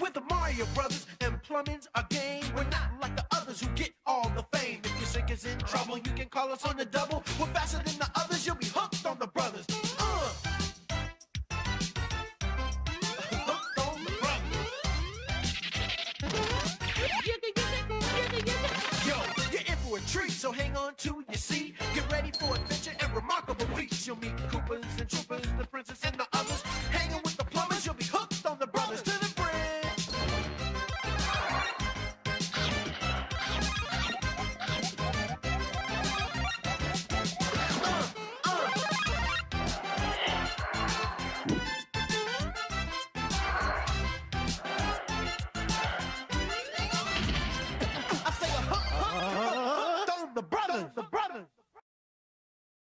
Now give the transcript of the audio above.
With the Mario Brothers and plumbing's a game. We're not like the others who get all the fame. If your sink is in trouble, you can call us on the double. We're faster than the others, you'll be hooked on the brothers. Uh. Hooked on the brothers. Yo, you're in for a treat, so hang on to your seat. Get ready for adventure and remarkable feats. You'll meet Koopas and